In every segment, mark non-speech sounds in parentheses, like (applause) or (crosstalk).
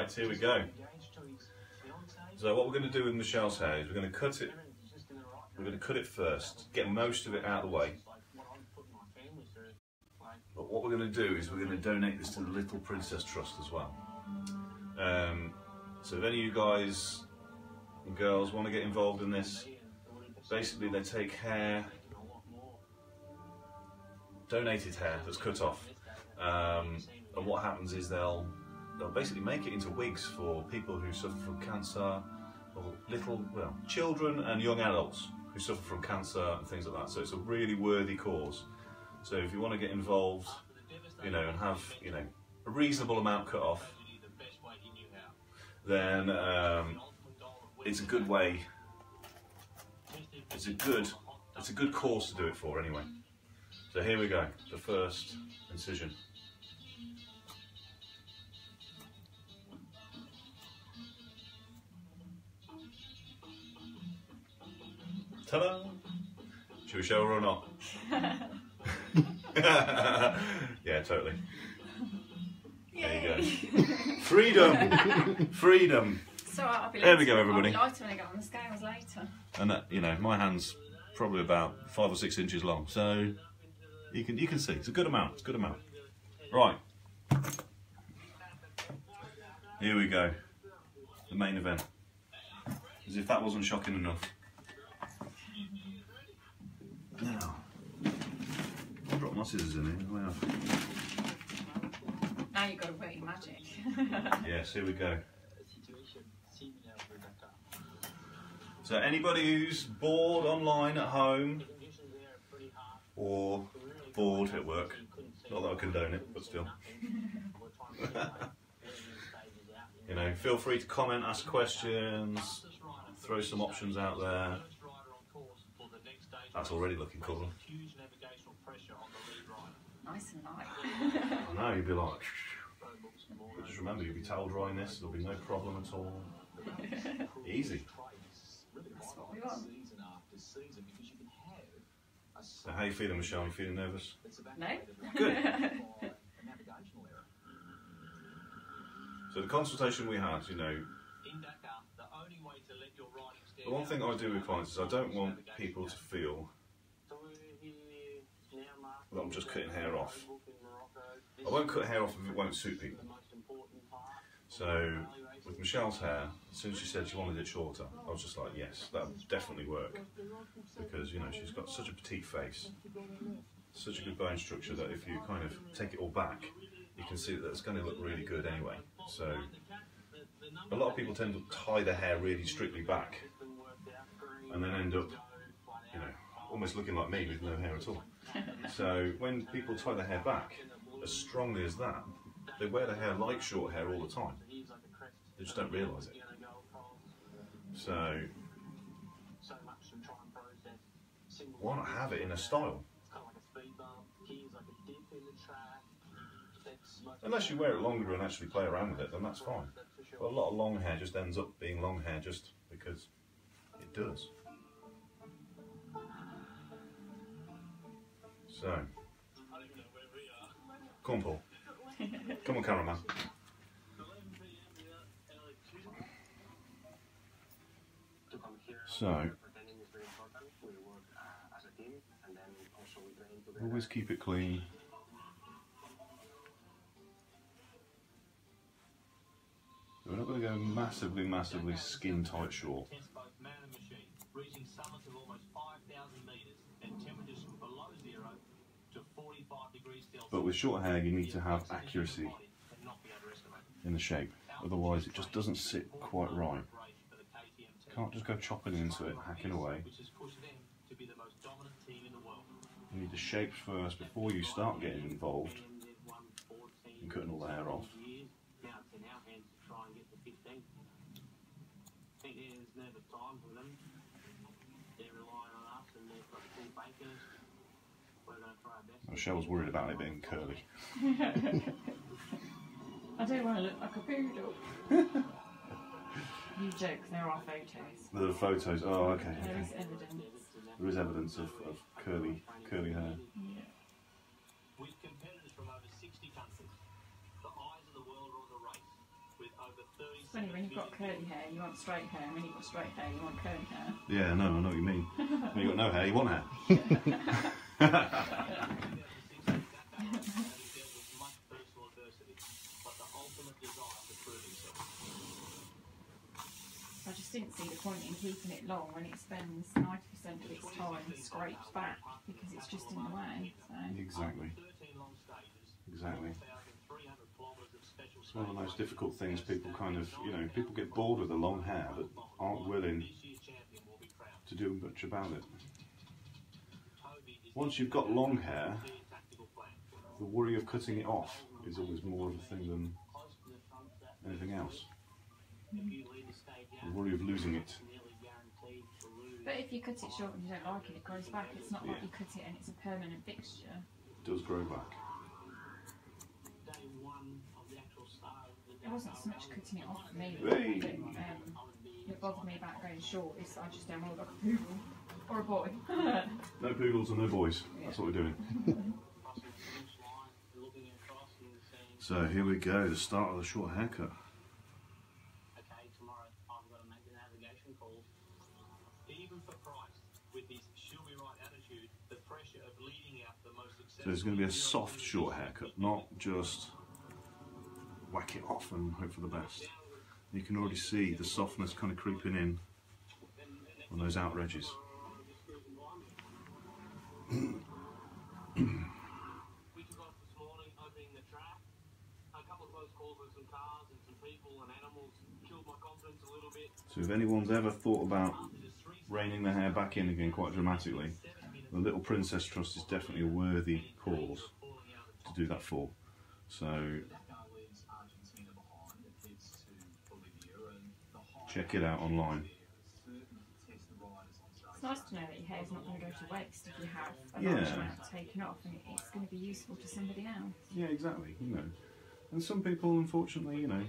Right, here we go. So what we're going to do with Michelle's hair is we're going to cut it. We're going to cut it first, get most of it out of the way. But what we're going to do is we're going to donate this to the Little Princess Trust as well. Um, so if any of you guys and girls want to get involved in this, basically they take hair, donated hair that's cut off, um, and what happens is they'll they'll basically make it into wigs for people who suffer from cancer, or little well children and young adults who suffer from cancer and things like that. So it's a really worthy cause. So if you want to get involved, you know, and have you know a reasonable amount cut off, then um, it's a good way. It's a good, it's a good cause to do it for anyway. So here we go, the first incision. Ta-da! Should we show her or not? (laughs) yeah, totally. There you go. Freedom! (laughs) Freedom! So I'll be There we go, everybody. I'll be lighter when I get on the scales later. And that, you know, my hand's probably about five or six inches long, so you can you can see it's a good amount. It's a good amount. Right. Here we go. The main event. As if that wasn't shocking enough. Now, I dropped my scissors in here. Now you've got to work your magic. (laughs) Yes, here we go. So anybody who's bored online at home or bored at work, not that I condone it, but still. (laughs) you know, feel free to comment, ask questions, throw some options out there. That's already looking cool. nice and light. (laughs) I know, you'd be like, but just remember, you'll be towel drying this, there'll be no problem at all. (laughs) Easy. That's what we want. So how are you feeling, Michelle? Are You feeling nervous? No? Good. (laughs) So the consultation we had, you know, the one thing I do with clients is I don't want people to feel that I'm just cutting hair off. I won't cut hair off if it won't suit people. So with Michelle's hair, as soon as she said she wanted it shorter, I was just like, yes, that would definitely work. Because, you know, she's got such a petite face, such a good bone structure that if you kind of take it all back, you can see that it's going to look really good anyway. So a lot of people tend to tie their hair really strictly back and then end up, you know, almost looking like me with no hair at all. (laughs) So when people tie their hair back as strongly as that, they wear their hair like short hair all the time. They just don't realise it. So why not have it in a style? Unless you wear it longer and actually play around with it, then that's fine. But a lot of long hair just ends up being long hair just because it does. So, come on, Paul. Come on, cameraman. So, always keep it clean. We're not going to go massively, massively skin tight short. reaching summits of almost 5,000 metres and temperatures from below zero to 45 degrees Celsius. But with short hair, you need to have accuracy in the shape. Otherwise, it just doesn't sit quite right. Can't just go chopping into it, hacking away. You need the shapes first before you start getting involved And they've won 14 in cutting all the hair off. years. Now it's in our hands to try and get to 15. I think there's never time for them. They're relying on us and they've got full bakers. We're going to try our best. Michelle's worried about it being curly. (laughs) I don't want to look like a poodle. (laughs) you joke, there are photos. There are photos, oh, okay. There okay. is evidence. There is evidence of, of curly, curly hair. Yeah. With competitors from over 60 countries, the eyes of the world are on the race, with over It's funny when you've got curly hair, you want straight hair, and when you've got straight hair, you want curly hair. Yeah, no, I know what you mean. (laughs) when you got no hair, you want hair. I just didn't see the point in keeping it long when it spends 90% of its time scraped back because it's just in the way. So. Exactly. 13 long stages, Exactly. 1,300 kilometres of special It's one of the most difficult things people kind of, you know, people get bored with the long hair but aren't willing to do much about it. Once you've got long hair, the tactical plan. the worry of cutting it off is always more of a thing than Close to the front, that anything else. the stage The out, worry of losing it. nearly guaranteed to lose. But if you cut it short and you don't like it, it grows back. It's not like you cut it and it's a permanent fixture. It does grow back. Day one of the actual start of the It wasn't so much cutting it off for me Hey. um, that bothered me about going short. It's I just don't want to look like a poodle or a boy. (laughs) No poodles and no boys. That's what we're doing. crossing the finish line, looking across (laughs) and saying, So here we go, the start of the short haircut. okay, tomorrow I've got to make the navigation calls. Even for Price, with his she'll be right attitude, the pressure of leading out the most successful. So it's going to be a soft short haircut, not just whack it off and hope for the best. You can already see the softness kind of creeping in on those outer edges. We took off this morning, opening the track. A couple of close calls with some cars and some people and animals killed my confidence a little bit. So if anyone's ever thought about After just three reining the hair back in again quite dramatically, the Little Princess Trust is definitely a worthy cause falling out of to do that for. So leaves Argentina behind. It heads to Bolivia, and the high check it out online. certainly test the riders on stage. It's nice to know that your hair is not going to go to waste if you have a Yeah. large amount taken off, and it's going to be useful to somebody else. Yeah, exactly. You know, and some people, unfortunately, you know,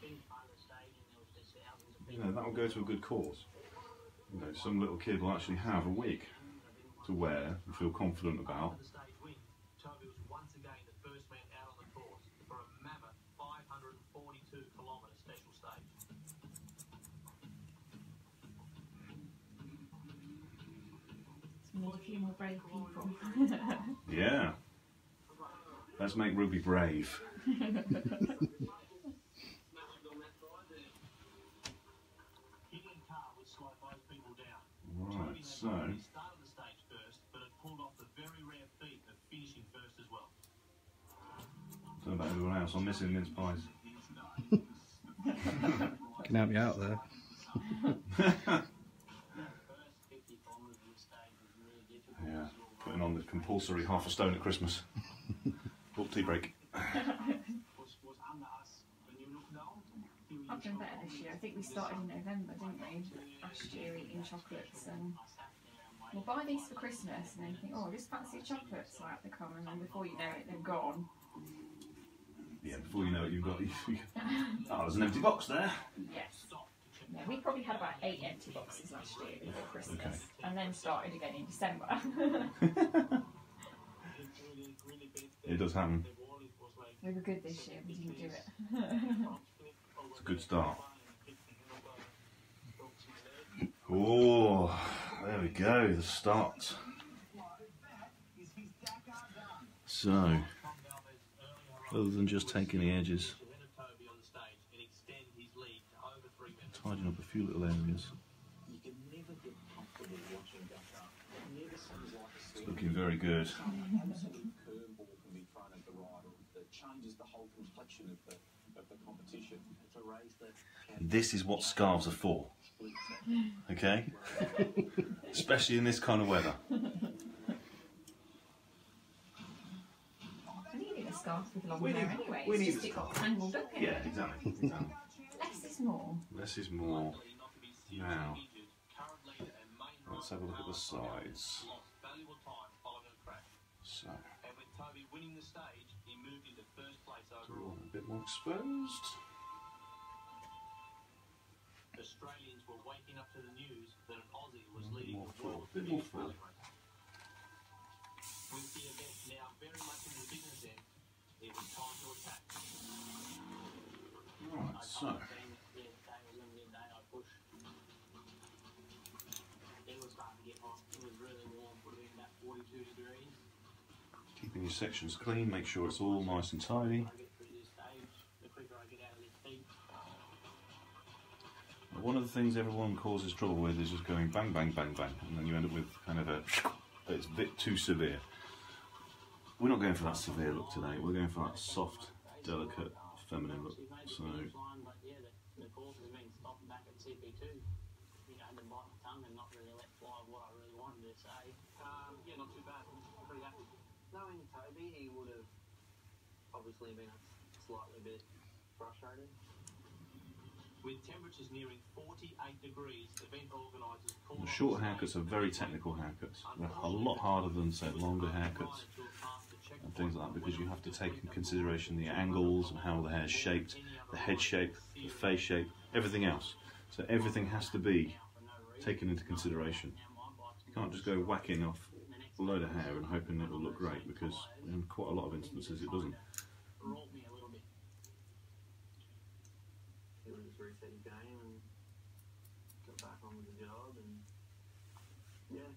being part of the stage and there was just thousands of you know that will go to a good cause. You know, some little kid will actually have a wig to wear and feel confident about. the stage win. Toby was once again the first man out on the course for a mammoth 542 kilometre special stage. So we need a few more brave people. (laughs) Yeah. Let's make Ruby brave. Massive on that side there. Gideon Carr would slow both people down. Right, Toby so not only started the stage first, but had pulled off the very rare feat of finishing first as well. don't know about everyone else. I'm missing mince pies. Can help you out there. (laughs) First 50 kilometres of the stage was really difficult. Yeah, putting on the compulsory half a stone at Christmas. (laughs) Book tea break. Was, was under us when you looked down. I've done better this year. I think we started in November, didn't we? Last year eating chocolates and we'll buy these for Christmas and then you think, oh, I just fancy chocolates so out they come and then before you know it, they're gone. Yeah, before you know it, you've got. (laughs) oh, there's an empty box there. Yes. Yeah, we probably had about eight empty boxes last year before Christmas Okay. and then started again in December. (laughs) It does happen. we were good this year, we didn't do it. It's a good start. Oh, there we go, the start. So, other than just taking the edges, tidying up a few little areas, You can never get comfortable watching Dakar. It never seems like a it's looking very good. absolute curveball can be thrown at the rider that changes the whole complexion of the of the competition. It's a race that can This is what scarves are for, okay? Especially in this kind of weather. I needed a scarf with long We hair need- anyway. we it's need just a it got tangled up in Yeah, exactly. exactly. Less is more. Less is more. Now, let's have a look at the sides. So, And with Toby winning the stage, he moved into first place overall. a bit more exposed. Australians were waking up to the news that an Aussie was leading more the full, world bit more finish full. With the event now very much in the business end, it was time to attack. Right, So. Yeah, day was gonna be a day I push. It was starting to get hot. It was really warm, would have been about 42 degrees. Keeping your sections clean, make sure it's all nice and tidy. One of the things everyone causes trouble with is just going bang, bang, bang, bang, and then you end up with kind of a. It's a bit too severe. We're not going for that severe look today. We're going for that soft, delicate, feminine look. So the finish line, but yeah, the, the course has been stopped back at CP2. You know, I had to bite my tongue and not really let fly what I really wanted to say. Um, yeah, not too bad. I'm pretty happy. Knowing Toby, he would have obviously been a slightly bit frustrated. With temperatures nearing 48 degrees, event organisers call the short haircuts are very technical haircuts. They're a lot harder than say longer haircuts and things like that because you have to take in consideration the angles and how the hair is shaped, the head shape, the face shape, everything else. So everything has to be taken into consideration. You can't just go whacking off a load of hair and hoping it will look great because in quite a lot of instances it doesn't. brought me a little bit. He was reset his game and got back on with the job and yeah.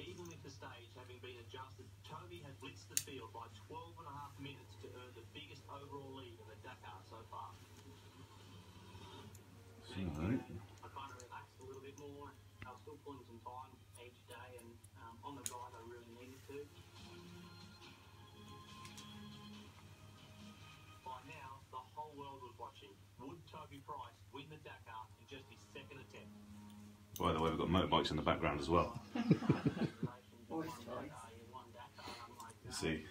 Even with the stage having been adjusted, Toby had blitzed the field by 12 and a half minutes to earn the biggest overall lead in the Dakar so far. So, I kind of relaxed a little bit more. I was still pulling some time by the way, we've got motorbikes in the background as well. Boys' toys. You won Dakar, and I'm like, You see,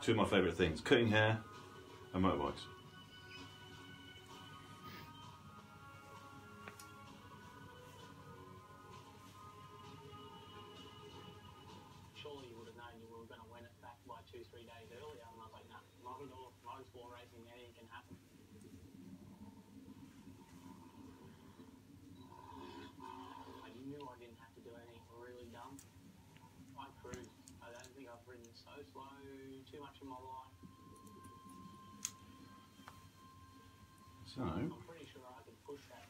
two of my favourite things: cutting hair and motorbikes. Finish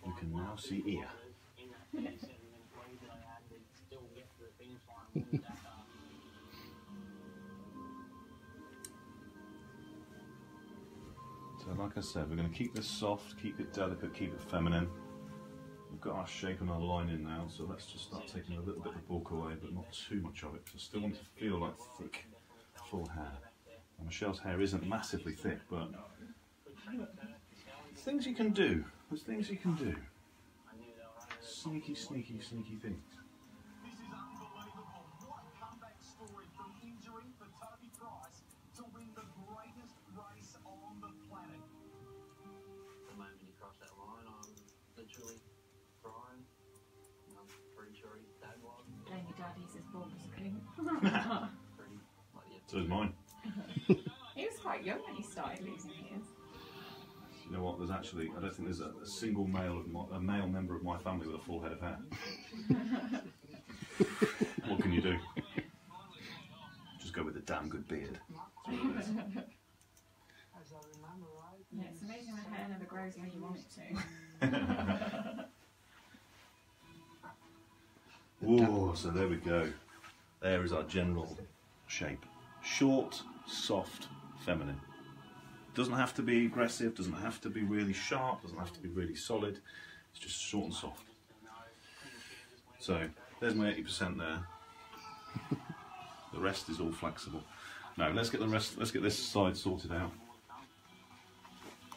you can now see here. so like I said, we're going to keep this soft, keep it delicate, keep it feminine. We've got our shape and our line in now, so let's just start taking a little bit of bulk away, but not too much of it. I still want it to feel like thick, full hair. And Michelle's hair isn't massively thick, but things you can do. There's things you can do. Sneaky, sneaky, sneaky things. This is unbelievable. What comeback story from injury for Toby Price to win the greatest race on the planet. he crossed that line, I'm literally crying. I'm pretty sure his dad was. Blame your dad, he's as bald as a coon. (laughs) Pretty, like, yeah. So is mine. (laughs) he was quite young when he started losing his. You know what? There's actually, I don't think there's a, a single male, of my, a male member of my family with a full head of hair. (laughs) what can you do? Just go with a damn good beard. As I remember, right? Yeah, it's amazing when hair never grows where you want it to. (laughs) Oh, so there we go. There is our general shape. Short, soft, feminine. Doesn't have to be aggressive, doesn't have to be really sharp, doesn't have to be really solid. It's just short and soft. So there's my 80% there. The rest is all flexible. Now let's get the rest. Let's get this side sorted out.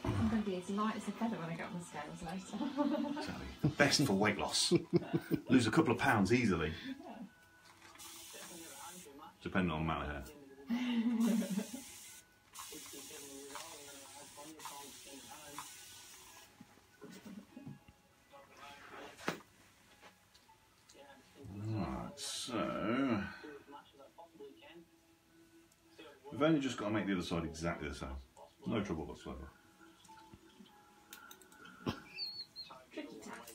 I'm going to be as light as a feather when I get on the scales later. Exactly. Best for weight loss. Lose a couple of pounds easily, depending on the amount of hair. (laughs) 67 years old, I'm going to have plenty of time to spend at home. Yeah, just think Right, so do as much as I possibly can. We've only just got to make the other side exactly the same. No trouble whatsoever. Tricky task.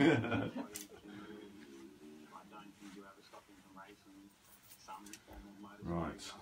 (laughs) I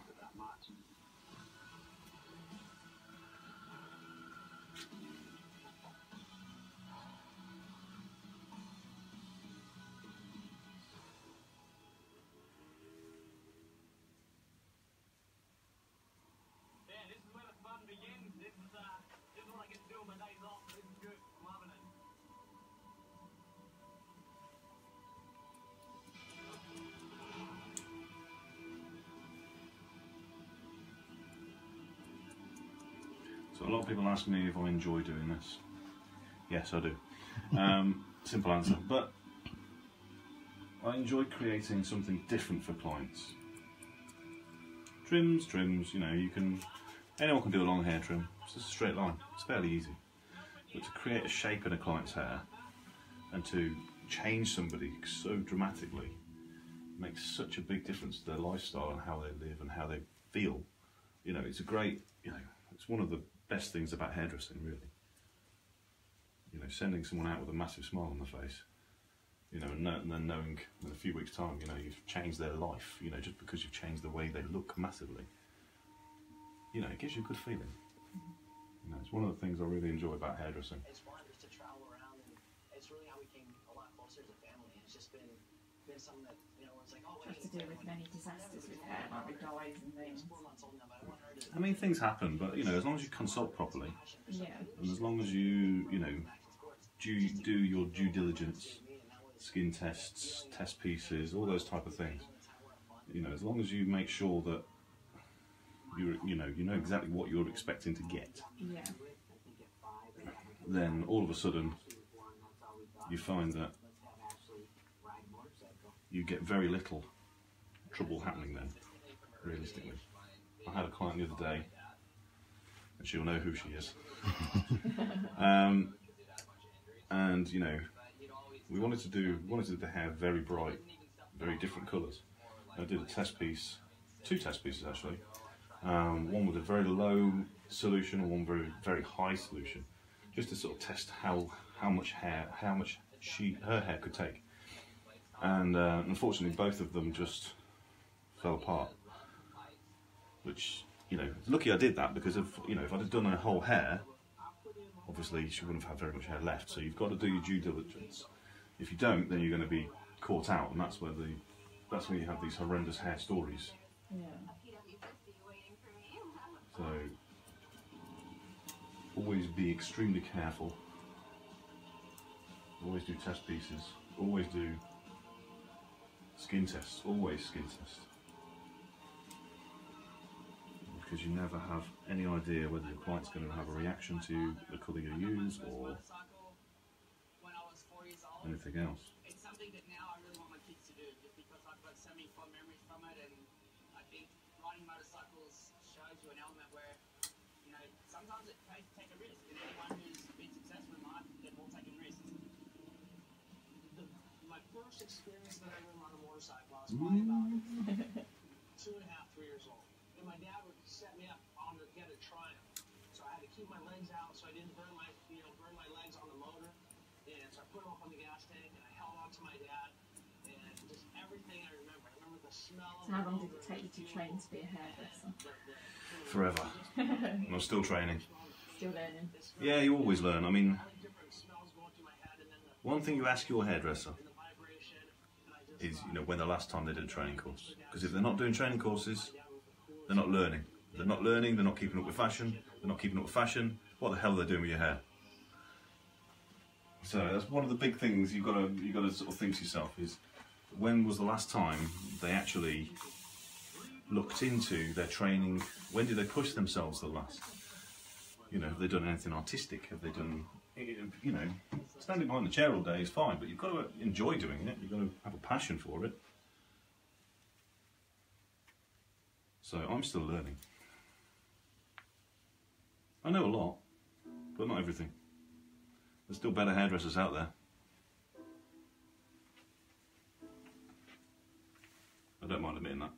So a lot of people ask me if I enjoy doing this. Yes, I do. Um, (laughs) simple answer. But I enjoy creating something different for clients. Trims, trims, you know, you can, anyone can do a long hair trim. It's just a straight line. It's fairly easy. But to create a shape in a client's hair and to change somebody so dramatically makes such a big difference to their lifestyle and how they live and how they feel. You know, it's a great, you know, it's one of the best things about hairdressing, really. You know, sending someone out with a massive smile on their face, you know, and, know, and then knowing in a few weeks' time, you know, you've changed their life, you know, just because you've changed the way they look massively. You know, it gives you a good feeling. Mm-hmm. You know, it's one of the things I really enjoy about hairdressing. It's fun just to travel around, and it's really how we came a lot closer as a family. It's just been been something that you know, it's like, oh, Have to do with many disasters with hair, like with dyes and things. four months old now, but I want her to. I mean, things happen, but you know, as long as you consult properly, Yeah. and as long as you, you know, do, do your due diligence, skin tests, test pieces, all those type of things. You know, as long as you make sure that you, you know, you know exactly what you're expecting to get, Yeah. then all of a sudden you find that you get very little trouble happening then, realistically. I had a client the other day, and she'll know who she is. (laughs) um, and you know, we wanted to do wanted to do the hair very bright, very different colours. I did a test piece, two test pieces actually. Um, one with a very low solution and one very very high solution, just to sort of test how how much hair how much she her hair could take. And uh, unfortunately, both of them just fell apart. Which you know, lucky I did that because if you know if I'd have done her whole hair, obviously she wouldn't have had very much hair left. So you've got to do your due diligence. If you don't, then you're going to be caught out, and that's where the that's where you have these horrendous hair stories. Yeah. So always be extremely careful. Always do test pieces. Always do skin tests. Always skin test. Because you never have any idea whether your client's going to have a reaction to the colour you use or When I was four years old, anything else. it's something that now I really want my kids to do, just because I've got so many fond memories from it, and I think riding motorcycles shows you an element where, you know, sometimes it takes take a risk, and anyone who's been successful in life, they've all taken risks. The, my first experience that I ever rode a motorcycle, I was probably about (laughs) two and a half, keep my legs out so I didn't burn my, you know, burn my legs on the motor. And so I put them up on the gas tank and I held on to my dad and just everything I remember. I remember the smell So how long did it take you to train to be a hairdresser? Forever. and I'm still training. Still learning. Yeah, you always learn. I mean, different smells going through my head and then the, one thing you ask your hairdresser the vibration and I just is, you know, when the last time they did a training course. Because if they're not doing training courses, they're not learning. If they're not learning, they're not keeping up with fashion. They're not keeping up with fashion. What the hell are they doing with your hair? So that's one of the big things you've got to you've got to sort of think to yourself is when was the last time they actually looked into their training? When did they push themselves the last? You know, have they done anything artistic? Have they done, you know, standing behind the chair all day is fine, but you've got to enjoy doing it. You've got to have a passion for it. So I'm still learning. I know a lot, but not everything. There's still better hairdressers out there. I don't mind admitting that.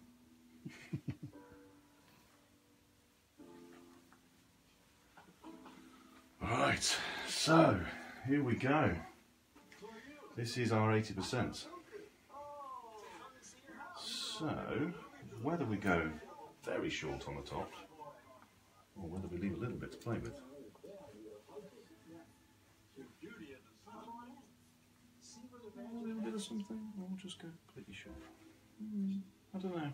(laughs) right, so here we go. This is our 80%. So, whether we go very short on the top, or whether we leave a little bit to play with. A little bit of something, or we'll just go completely short. Hmm, I don't know.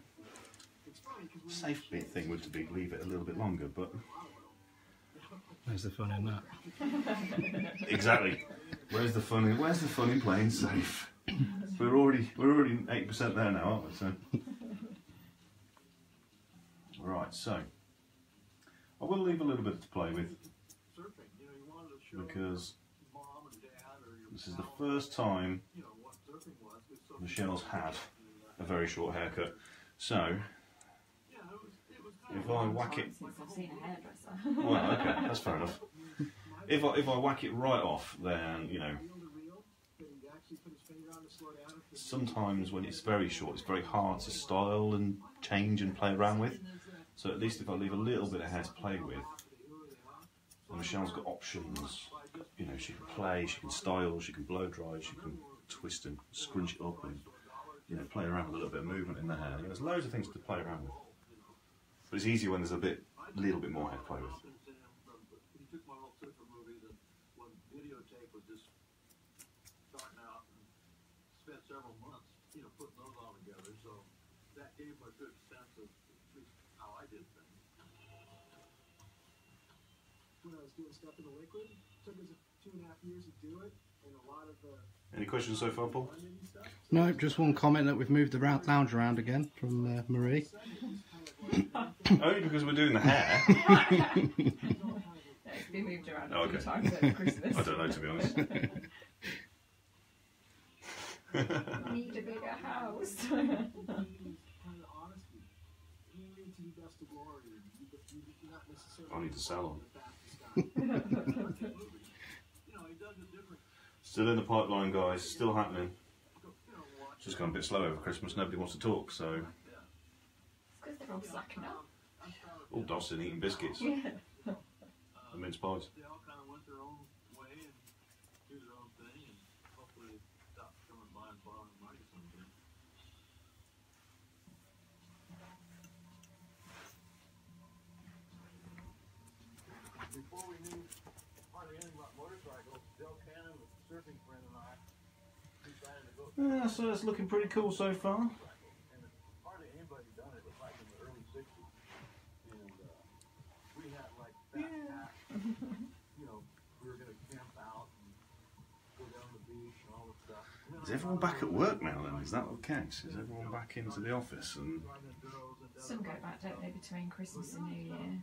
Safe bit thing would be leave it a little bit longer, but Where's the fun in that? (laughs) exactly. Where's the fun? In, where's the fun in playing safe? We're already we're already eight percent there now, aren't we? So, right. So, I will leave a little bit to play with surfing. You know, you wanted to show because mom and dad or your this is the first time you know, what surfing was. 'cause surfing Michelle's had a very short haircut. So, yeah, it was, it was kind if I whack it, since I've seen a hairdresser. well, okay, that's fair enough. If I, if I whack it right off, then you know, reel to reel, but he actually put his finger on to slow down. If the- sometimes when it's very short, it's very hard to style and change and play around with. So at least if I leave a little bit of hair to play with, Michelle's got options. You know, she can play, she can style, she can blow dry, she can twist and scrunch it up and you know play around with a little bit of movement in the hair. You know, There's loads of things to play around with. But it's easier when there's a bit, a little bit more hair to play with. Several months, you know, putting those all together. So that gave him a good sense of at least how I did things. When I was doing stuff in the liquid, took us two and a half years to do it, and a lot of the Any questions so far, Paul? blending and stuff. No, just one comment that we've moved the lounge around again from uh, Marie. (coughs) Only because we're doing the hair. (laughs) It's been moved around Oh, a few okay. times over Christmas. I don't know to be honest. (laughs) Need a bigger house. (laughs) I need to sell Still in the pipeline, guys. Still happening. Just gone a bit slow over Christmas. Nobody wants to talk, so because they're all slacking up. all Dawson eating biscuits, Yeah. and mince pies. they all kind of went their own way and do their own thing, and hopefully stop coming by and borrowing money someday. Before we knew hardly anything about motorcycles, Del Cannon, a surfing friend, and I decided to go. Yeah, so it's looking pretty cool so far. And hardly anybody done it. It was like in the early '60s, and uh, we had like backpacks. you know, we were gonna camp out and go down to the beach and all this stuff. And then Is everyone back at work now then? Is that the case? Is everyone back into the office? And driving the girls and Some go back, don't they, between Christmas and New Year.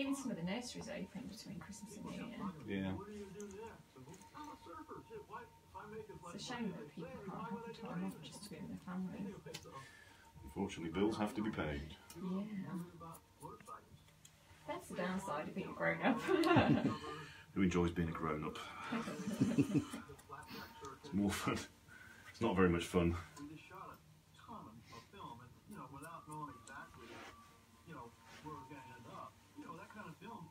Even some of the nurseries open between Christmas and New Year. yeah, What are you gonna do next? And, well, I'm a surfer. Shit, why, if I make as much It's a shame that people can't have the time off just to be with their families. Unfortunately, bills have to be paid. Yeah. learning about motorcycles. That's the downside of being a grown up. (laughs) Who enjoys being a grown up? (laughs) It's more fun. It's not very much fun. we just shot a ton of, of film, and you know, without knowing exactly, you know, where we're going to end up. You know, that kind of film.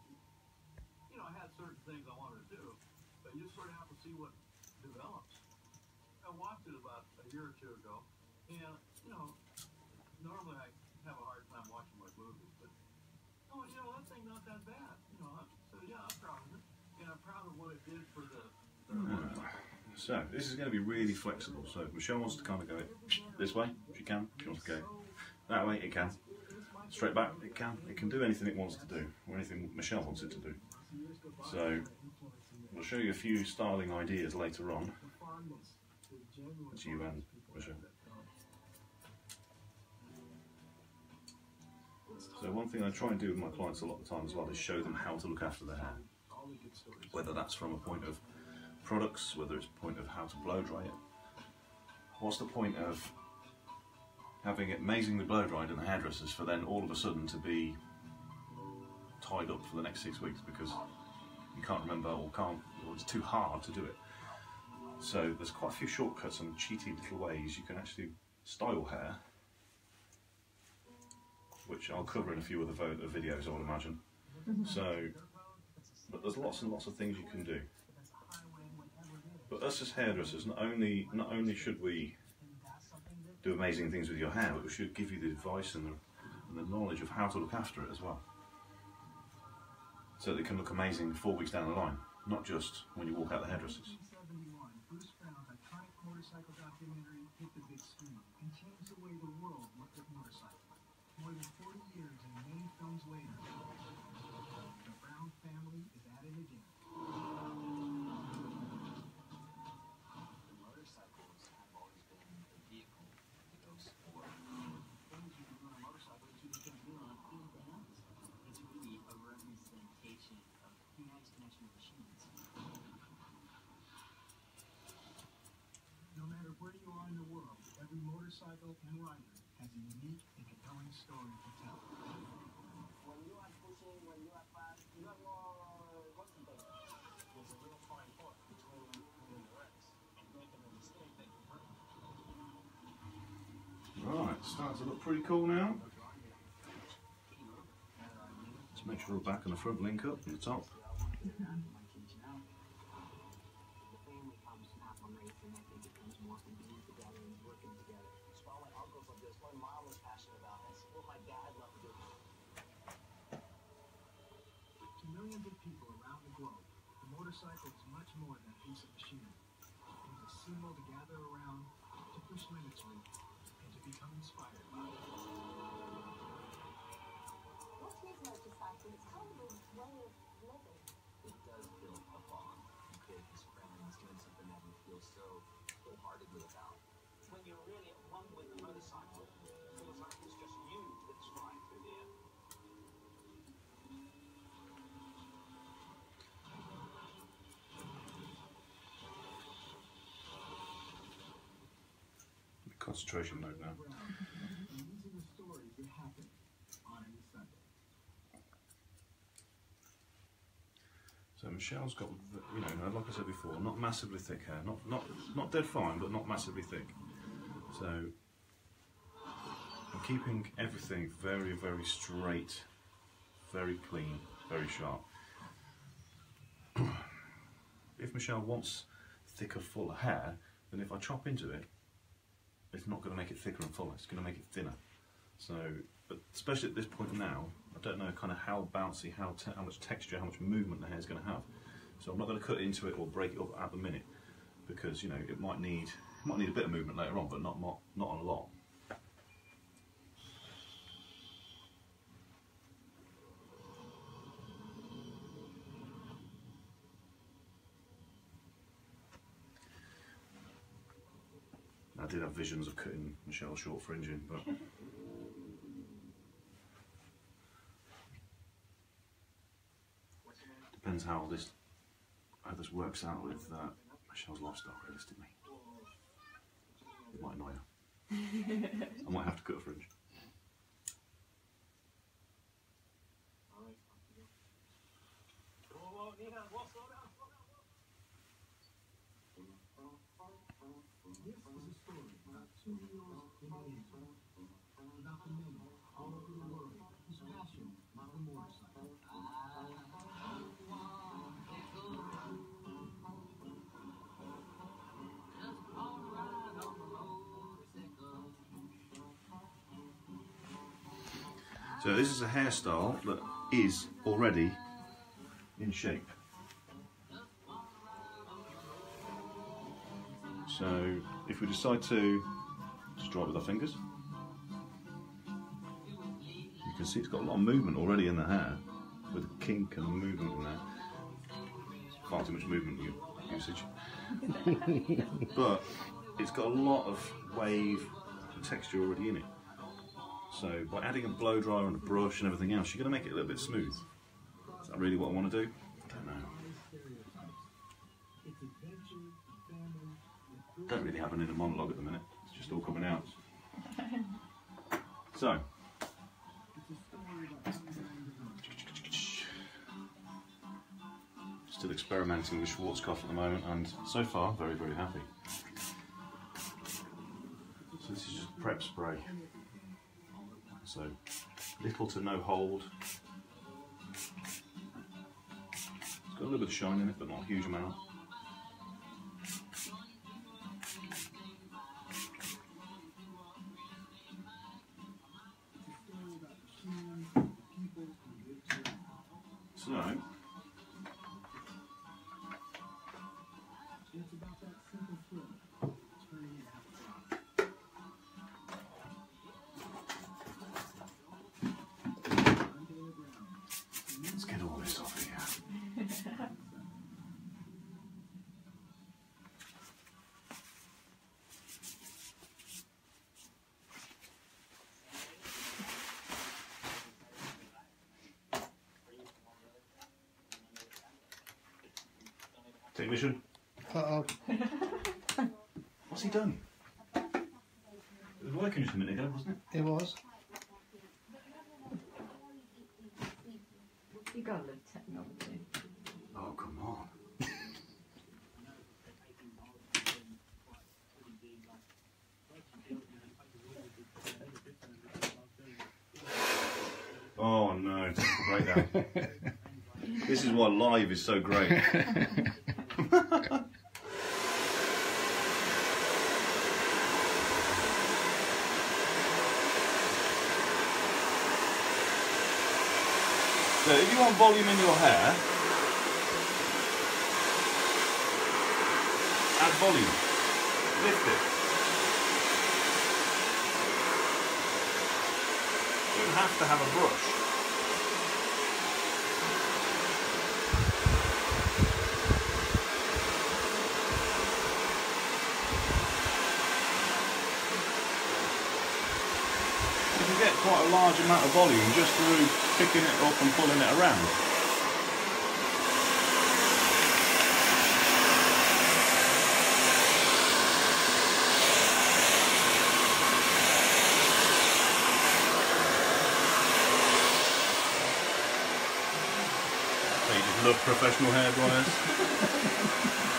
You know, I had certain things I wanted to do, but you just sort have to see what develops. I watched it about a year or two ago, and you know, normally I have a hard time watching my movies, but oh, you know, that thing not that bad. You know, so yeah, I'm proud of it, and I'm proud of what it did for the. So this is going to be really flexible. So Michelle wants to kind of go this way, she can. She wants to go that way, it can. Straight back, it can. It can do anything it wants to do, or anything Michelle wants it to do. So we'll show you a few styling ideas later on. It's you um, and Michelle. So one thing I try and do with my clients a lot of the time as well is show them how to look after their hair. Whether that's from a point of products, whether it's a point of how to blow dry it. What's the point of having it amazingly blow dried in the hairdressers for then all of a sudden to be tied up for the next six weeks because you can't remember or can't, or it's too hard to do it. So there's quite a few shortcuts and cheaty little ways you can actually style hair, which I'll cover in a few other vo- uh, videos, I would imagine. So, but there's lots and lots of things you can do. But us as hairdressers, not only not only should we do amazing things with your hair, but we should give you the advice and the, and the knowledge of how to look after it as well. So it can look amazing four weeks down the line, not just when you walk out the hairdressers. 1971, Bruce Brown's iconic motorcycle documentary hit the big screen and changed the way the world looked at motorcycles. More than 40 years and many films later, the Brown family is at it again. Motorcycles have always been a vehicle to go sport. Things you can do on a motorcycle that you just can't do on any bands. It's really a release Every motorcycle and rider has a unique and compelling story to tell. When you are pushing, when you are fast, you are more concentrated. There's a real fine art between winning the race and making a mistake that can hurt. Right, starting to look pretty cool now. Let's make sure the back and the front link up from the top. So wholeheartedly about. When you're really Concentration mode now. So Michelle's got, you know, like I said before, not massively thick hair, not not not dead fine, but not massively thick. So I'm keeping everything very, very straight, very clean, very sharp. (clears throat) if Michelle wants thicker, fuller hair, then if I chop into it, it's not going to make it thicker and fuller. It's going to make it thinner. So, but especially at this point now, I don't know kind of how bouncy, how how much texture, how much movement the hair is going to have. So I'm not going to cut into it or break it up at the minute because you know it might need might need a bit of movement later on, but not not not a lot. Did have visions of cutting Michelle short for fringing, but depends how this how this works out with uh, Michelle's lifestyle. Realistically, it might annoy her. (laughs) I might have to cut a fringe. Whoa, whoa, Nina, whoa, slow down, slow down, whoa. This is a story about two heroes in Asia, about the men all over the world whose passion is the motorcycle. So this is a hairstyle that is already in shape. So if we decide to just draw it with our fingers, you can see it's got a lot of movement already in the hair, with a kink and movement in there. Far too much movement usage, (laughs) but it's got a lot of wave and texture already in it. So by adding a blow dryer and a brush and everything else, you're going to make it a little bit smooth. Is that really what I want to do? I don't know. Don't really have an inner monologue at the minute. All coming out. (laughs) So. Still experimenting with Schwarzkopf at the moment, and so far, very, very happy. So this is just prep spray. So little to no hold. It's got a little bit of shine in it, but not a huge amount. Technician, Uh oh. what's he done? It was working just a minute ago, wasn't it? It was. You gotta love technology. Oh, come on. (laughs) Oh no, technical breakdown. (laughs) this is why live is so great. (laughs) So if you want volume in your hair, add volume. Lift it. You don't have to have a brush. You can get quite a large amount of volume just through picking it up and pulling it around. Just love professional hair dryers? (laughs)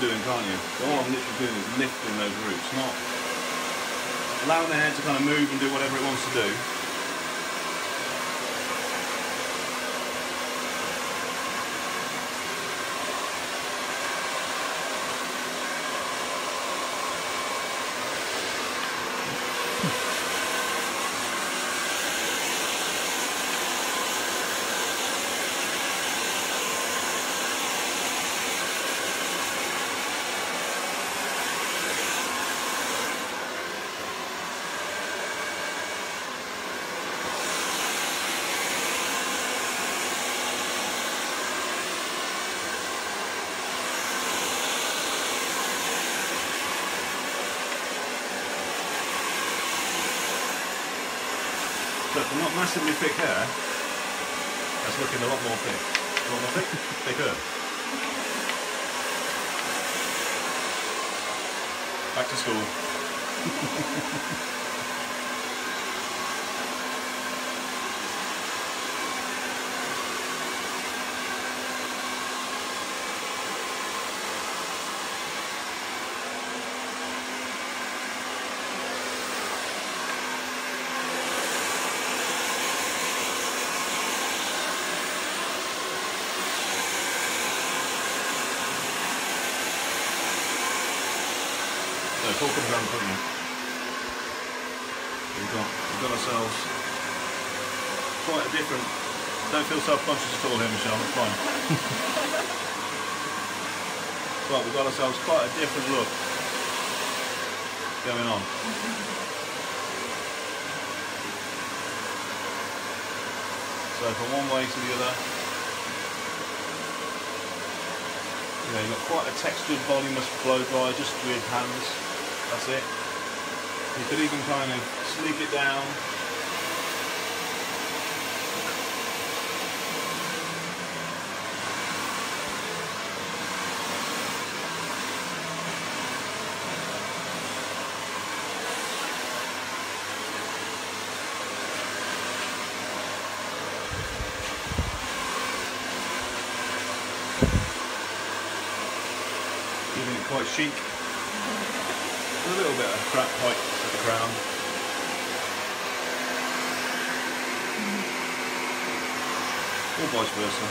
Doing, can't you? All I'm literally doing is lifting those roots, not allowing the hair to kind of move and do whatever it wants to do. Massively thick hair, that's looking a lot more thick. A lot more thick? (laughs) Thicker. Back to school. (laughs) So talk of drum putting We've got we've got ourselves quite a different don't feel self-conscious at all here Michelle, it's fine. (laughs) right, we've got ourselves quite a different look going on. So from one way to the other You know, you've got quite a textured, voluminous blow dry just with hands. That's it. You could even kind of sleek it down. Giving it quite chic. With a little bit of crap height at the ground. Or vice versa.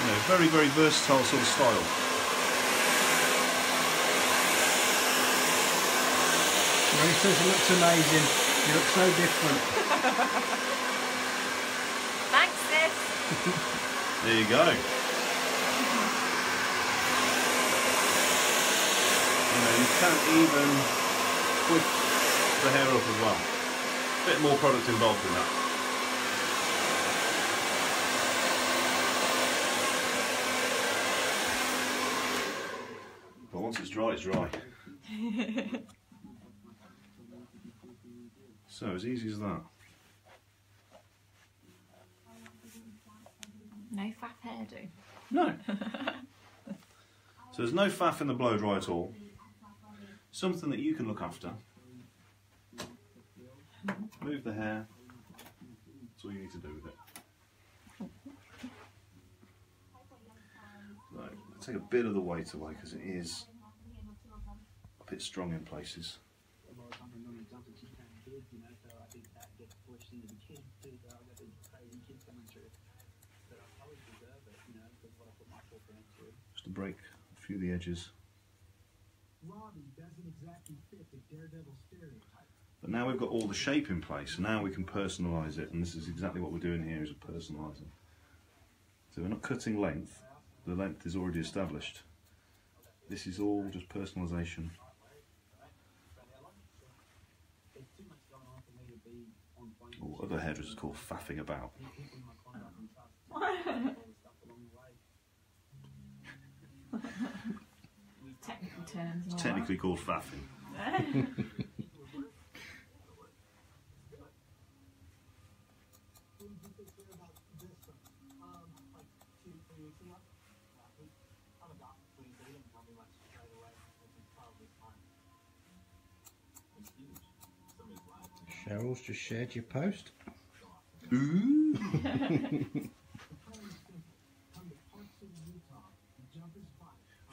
You know, very, very versatile sort of style. It looks amazing. You look so different. (laughs) there you go. You know, you can't even twist the hair off as well. A bit more product involved in that. But once it's dry, it's dry. (laughs) so, as easy as that. No faff hairdo. No. so there's no faff in the blow dry at all. Something that you can look after. Move the hair. That's all you need to do with it. Right, take a bit of the weight away because it is a bit strong in places. a lot of times I'm normally jumping kids and kids, you know, so I think that gets pushed into the kids too. So I've got these crazy kids coming through. But I probably deserve it, you know, because what I put my foot into. Just to break a few of the edges. Robbie doesn't exactly fit the daredevil stereotype. But now we've got all the shape in place, now we can personalise it, and this is exactly what we're doing here, is a personalising. So we're not cutting length, the length is already established. This is all just personalisation. There's too much going on for me to be on point. Or other hairdressers call faffing about. (laughs) People in my conduct and trust all the stuff along the way. Technical terms. and all It's technically called faffing. that. just shared your post. there (laughs) (laughs)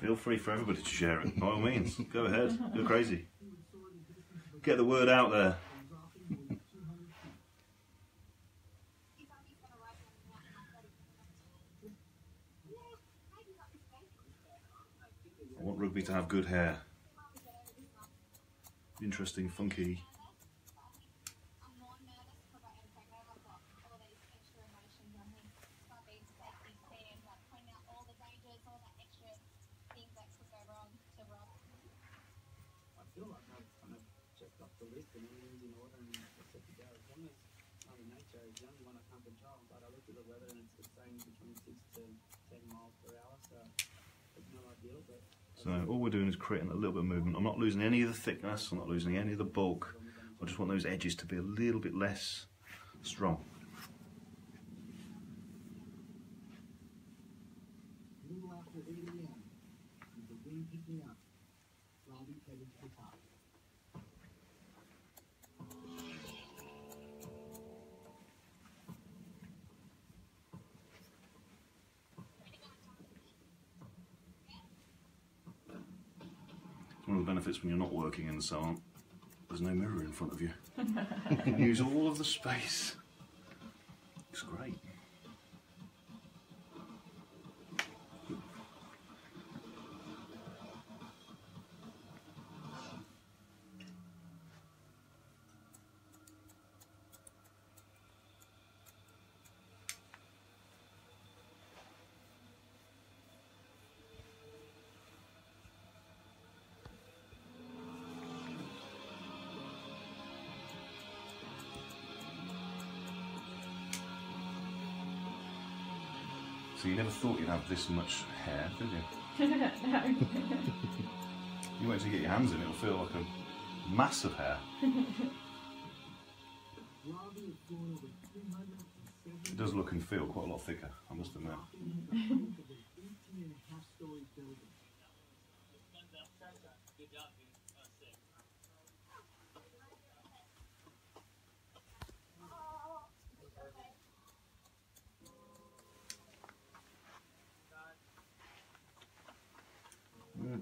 Feel free for everybody to share it, by all means. Go ahead, go crazy. Get the word out there. dropping more than 200 feet. I want rugby to have good hair. Interesting, funky. I'm more nervous because I am pregnant. I've got all these extra emotions on me. So I've been to safety stand, like pointing out all the dangers, all the extra things that could go wrong to Rob. I feel like I've kind of checked off the list and everything's in order and it's set to go. As long as Mother Nature is the only one I can't control, but I look at the weather and it's the same between 6 to 10 miles per hour, so it's not ideal, but So all we're doing is creating a little bit of movement. I'm not losing any of the thickness, I'm not losing any of the bulk. I just want those edges to be a little bit less strong. A little after 8 a.m., with the wind picking up, Robbie headed to the top. It's one of the benefits when you're not working in the salon. There's no mirror in front of you. you can use all of the space. It's great. Never thought you'd have this much hair, did you? no. (laughs) You wait to get your hands in, it'll feel like a mass of hair. Robbie had flown over 370 It does look and feel quite a lot thicker, I must admit. (laughs) into the roof of an 18 and a half story building. Good job, dude. That was sick.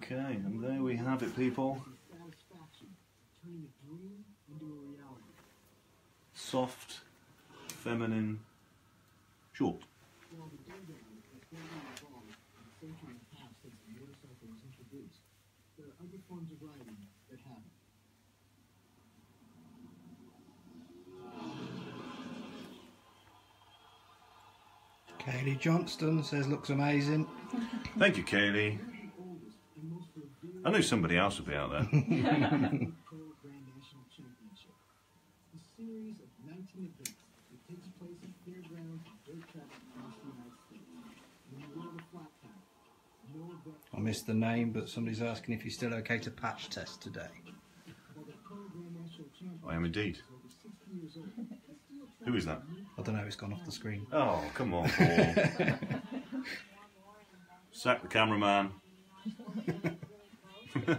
Okay, and there we have it, people. Satisfaction, turning a dream into a reality. Soft, feminine, short. While the daredevil has greatly evolved in the century and a half since the motorcycle was introduced, there are other forms of riding that haven't. Kaylee Johnston says looks amazing. Thank you, Kaylee. The oldest and most revered I knew somebody else would be out there. (laughs) (laughs) Pro Grand National Championship. A series of 19 events that takes place at fairgrounds and dirt tracks across the United States. In the world of flat track, I missed the name, but somebody's asking if you're still okay to patch test today. I am indeed. Who is that? I don't know, it's gone off the screen. Oh, come on, Paul. (laughs) Sack the cameraman. (laughs)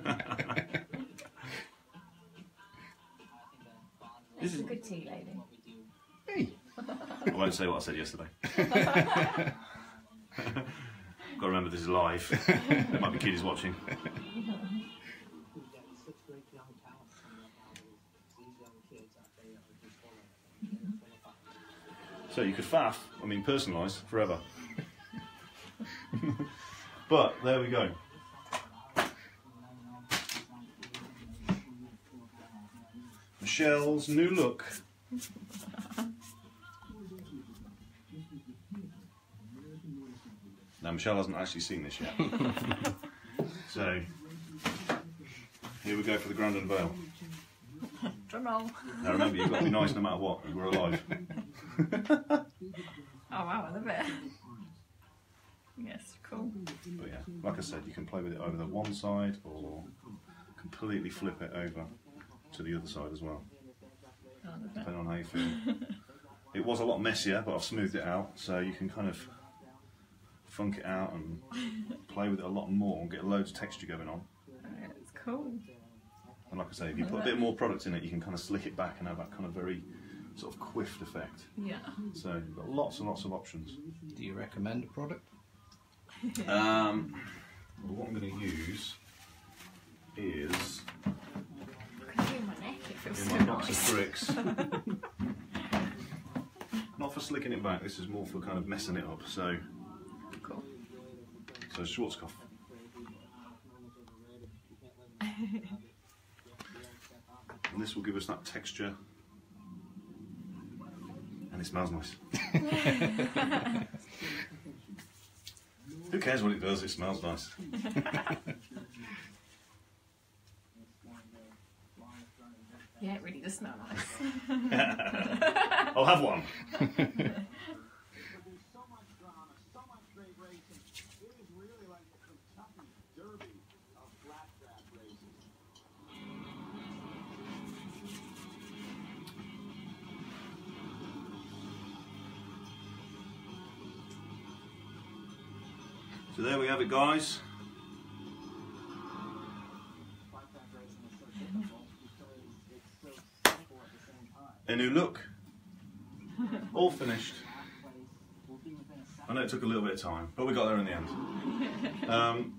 This is a good tea lady. Hey, I won't say what I said yesterday. (laughs) Got to remember this is live. There might be kiddies watching. We've got such great young talent coming up nowadays. These young kids out there are just full of, full of fire. So you could faff, I mean personalise forever. (laughs) but there we go. Michelle's new look. Now Michelle hasn't actually seen this yet. (laughs) so here we go for the grand unveil. Drum roll. Now remember you've got to be nice no matter what, we're alive. (laughs) Oh wow, I love it. Yes, cool. But yeah, like I said, you can play with it over the one side or completely flip it over to the other side as well, I it. depending on how you feel. (laughs) it was a lot messier, but I've smoothed it out, so you can kind of funk it out and play with it a lot more and get loads of texture going on. It's cool. And like I say, if you put a bit more product in it, you can kind of slick it back and have that kind of very sort of quiffed effect. Yeah. So you've got lots and lots of options. do you recommend a product? Um, well, what I'm going to use is I can feel in my box of bricks. (laughs) Not for slicking it back. This is more for kind of messing it up. So, Cool. so Schwarzkopf. (laughs) And this will give us that texture. And it smells nice. (laughs) Who cares what it does? It smells nice. (laughs) Yeah, it really does smell nice. I'll have one. There's so much drama, so much great racing. It is really like Kentucky Derby flat track racing. So there we have it, guys. A new look. All finished. I know it took a little bit of time, but we got there in the end. Um,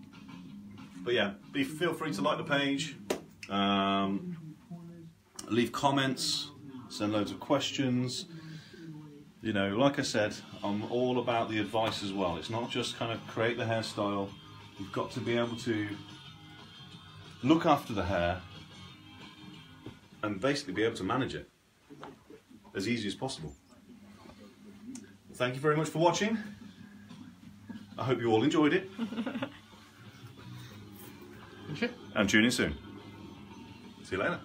but yeah, be, feel free to like the page, um, leave comments, send loads of questions. You know, like I said, I'm all about the advice as well. It's not just kind of create the hairstyle. You've got to be able to look after the hair and basically be able to manage it as easy as possible. Thank you very much for watching. I hope you all enjoyed it. (laughs) and tune in soon. See you later.